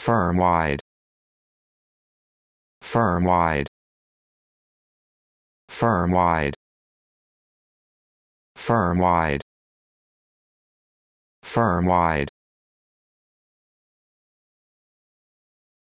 firm-wide. Firm-wide. Firm-wide. Firm-wide. Firm-wide.